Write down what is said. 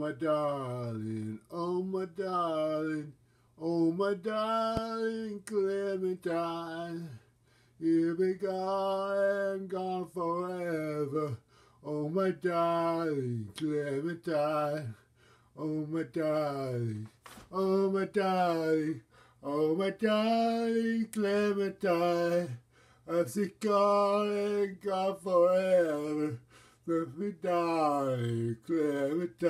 my darling, oh my darling, oh my darling Clementine. You'll be gone, gone forever. Oh my darling Clementine. Oh my darling, oh my darling, oh my darling Clementine. I'm sick gone, gone forever. Let me die, Clementine. 歌